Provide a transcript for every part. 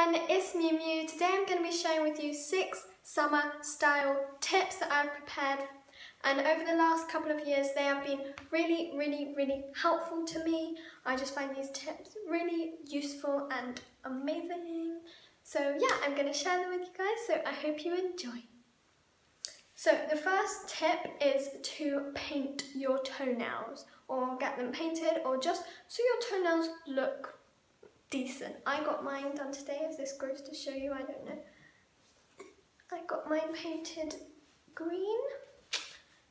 everyone, it's Mui Mui. Today I'm going to be sharing with you six summer style tips that I've prepared and over the last couple of years they have been really really really helpful to me. I just find these tips really useful and amazing. So yeah, I'm going to share them with you guys so I hope you enjoy. So the first tip is to paint your toenails or get them painted or just so your toenails look decent. I got mine done today, if this goes to show you, I don't know. I got mine painted green.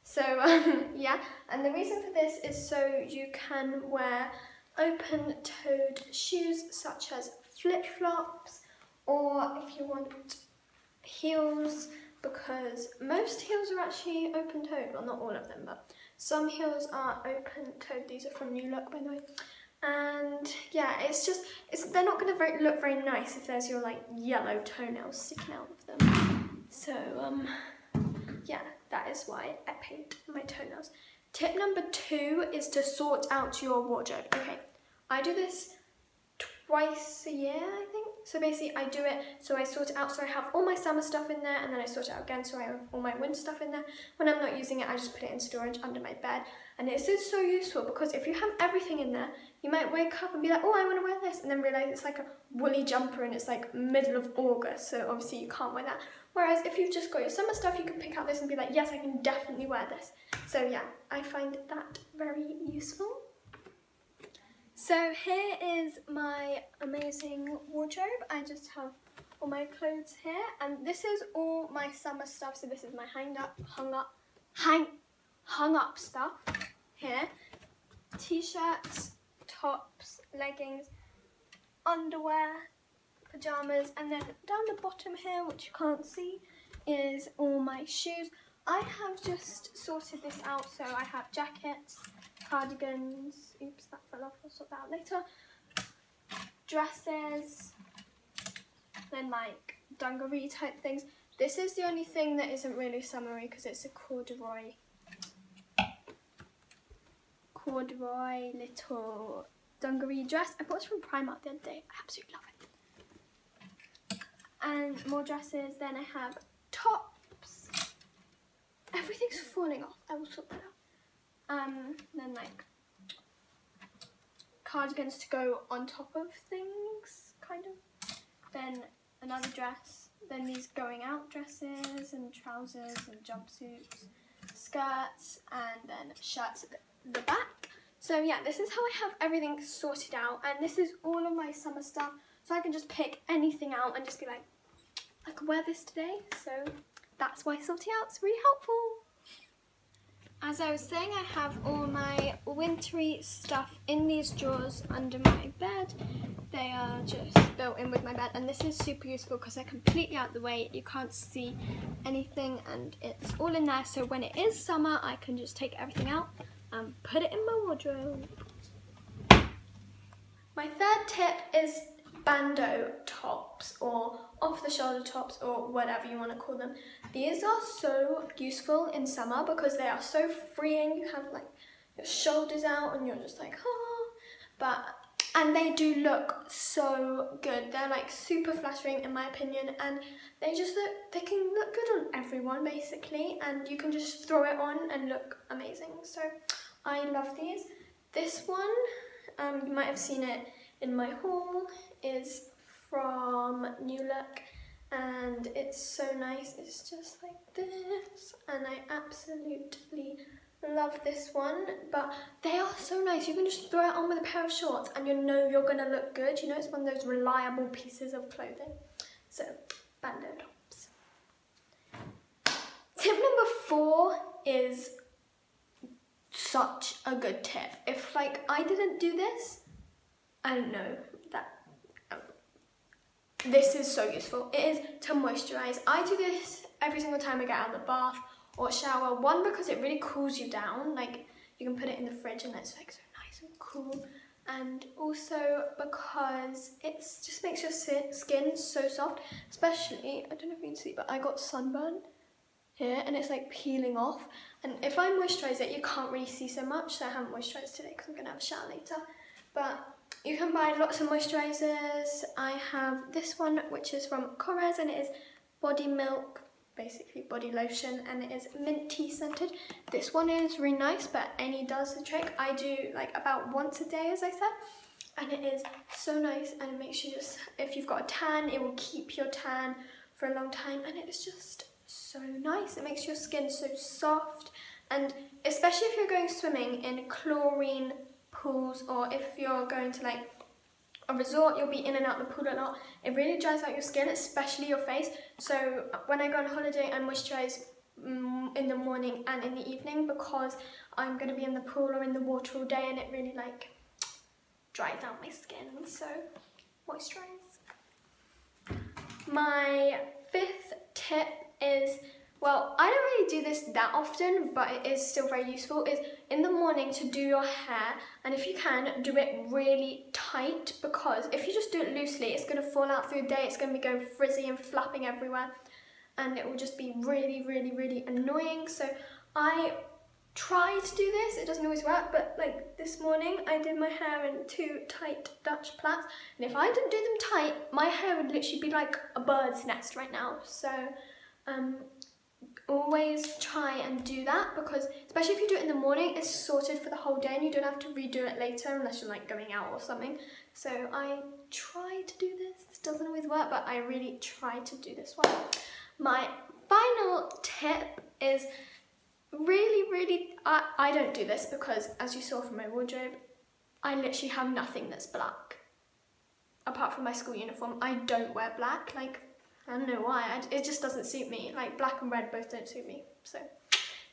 So um, yeah, and the reason for this is so you can wear open-toed shoes such as flip-flops or if you want heels because most heels are actually open-toed, well not all of them but some heels are open-toed, these are from New Look by the way and yeah it's just it's they're not going to look very nice if there's your like yellow toenails sticking out of them. So um yeah that is why I paint my toenails. Tip number two is to sort out your wardrobe. Okay I do this twice a year I think. So basically I do it so I sort it out so I have all my summer stuff in there and then I sort it out again so I have all my winter stuff in there. When I'm not using it I just put it in storage under my bed. And this is so useful because if you have everything in there you might wake up and be like, oh, I want to wear this, and then realise it's like a woolly jumper and it's like middle of August, so obviously you can't wear that. Whereas if you've just got your summer stuff, you can pick out this and be like, yes, I can definitely wear this. So yeah, I find that very useful. So here is my amazing wardrobe. I just have all my clothes here, and this is all my summer stuff. So this is my hang up, hung up, hang, hung up stuff here. T-shirts, tops, leggings, underwear, pyjamas, and then down the bottom here, which you can't see, is all my shoes. I have just sorted this out, so I have jackets, cardigans, oops, that fell off, I'll sort that out later, dresses, then like dungaree type things. This is the only thing that isn't really summery because it's a corduroy corduroy little dungaree dress. I bought this from Primark the other day. I absolutely love it. And more dresses. Then I have tops. Everything's falling off. I will sort that out. Um, then like cardigans to go on top of things, kind of. Then another dress. Then these going out dresses and trousers and jumpsuits, skirts, and then shirts the back. So yeah, this is how I have everything sorted out and this is all of my summer stuff. So I can just pick anything out and just be like, I could wear this today. So that's why sorting out is really helpful. As I was saying, I have all my wintry stuff in these drawers under my bed. They are just built in with my bed and this is super useful because they're completely out the way. You can't see anything and it's all in there. So when it is summer, I can just take everything out and put it in my wardrobe. My third tip is bandeau tops or off the shoulder tops or whatever you want to call them. These are so useful in summer because they are so freeing. You have like your shoulders out and you're just like, oh, but and they do look so good. They're like super flattering in my opinion and they just look, they can look good on everyone basically and you can just throw it on and look amazing. So I love these. This one, um, you might have seen it in my haul, is from New Look and it's so nice. It's just like this and I absolutely love this one but they are so nice you can just throw it on with a pair of shorts and you know you're gonna look good you know it's one of those reliable pieces of clothing so bandeau tops tip number four is such a good tip. If like I didn't do this, I don't know that um, this is so useful. It is to moisturize. I do this every single time I get out of the bath or shower. One, because it really cools you down. Like you can put it in the fridge and it's like so nice and cool. And also because it just makes your skin so soft, especially, I don't know if you can see, but I got sunburn here and it's like peeling off and if I moisturise it you can't really see so much so I haven't moisturised today because I'm to have a shower later but you can buy lots of moisturisers. I have this one which is from Korres and it is body milk basically body lotion and it is minty scented. This one is really nice but any does the trick. I do like about once a day as I said and it is so nice and it makes you just, if you've got a tan it will keep your tan for a long time and it is just so nice. It makes your skin so soft and especially if you're going swimming in chlorine pools or if you're going to like a resort, you'll be in and out the pool a lot. It really dries out your skin, especially your face. So when I go on holiday, I moisturise mm, in the morning and in the evening because I'm going to be in the pool or in the water all day and it really like dries out my skin. So moisturise. My fifth tip is well, I don't really do this that often, but it is still very useful, is in the morning to do your hair, and if you can, do it really tight, because if you just do it loosely, it's going to fall out through the day, it's going to be going frizzy and flapping everywhere, and it will just be really, really, really annoying, so I try to do this, it doesn't always work, but like this morning, I did my hair in two tight Dutch plaits, and if I didn't do them tight, my hair would literally be like a bird's nest right now, so... Um, always try and do that because especially if you do it in the morning it's sorted for the whole day and you don't have to redo it later unless you're like going out or something. So I try to do this. It doesn't always work but I really try to do this one. My final tip is really really I, I don't do this because as you saw from my wardrobe I literally have nothing that's black. Apart from my school uniform I don't wear black like I don't know why, I, it just doesn't suit me. Like black and red both don't suit me. So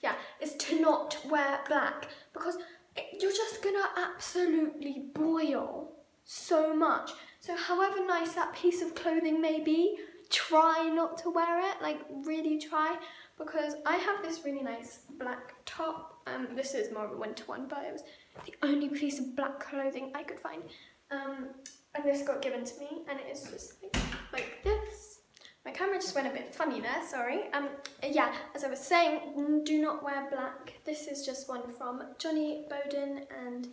yeah, is to not wear black because it, you're just gonna absolutely boil so much. So however nice that piece of clothing may be, try not to wear it, like really try because I have this really nice black top. Um, this is more of a winter one, but it was the only piece of black clothing I could find. Um, and this got given to me and it is just like, like this. My camera just went a bit funny there, sorry. Um, yeah, as I was saying, do not wear black. This is just one from Johnny Boden and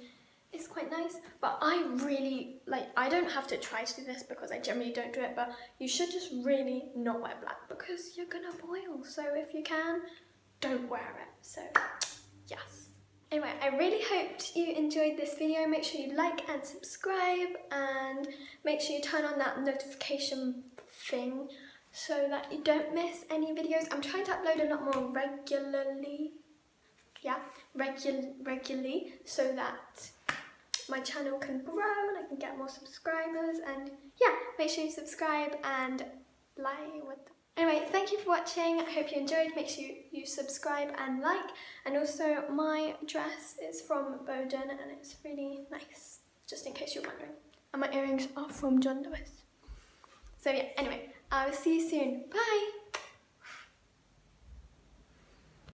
it's quite nice. But I really, like, I don't have to try to do this because I generally don't do it, but you should just really not wear black because you're gonna boil. So if you can, don't wear it. So, yes. Anyway, I really hoped you enjoyed this video. Make sure you like and subscribe and make sure you turn on that notification thing so that you don't miss any videos. I'm trying to upload a lot more regularly. Yeah, regu regularly so that my channel can grow and I can get more subscribers and yeah, make sure you subscribe and like with Anyway, thank you for watching. I hope you enjoyed. Make sure you subscribe and like. And also, my dress is from Boden and it's really nice, just in case you're wondering. And my earrings are from John Lewis. So yeah, anyway, I will see you soon. Bye!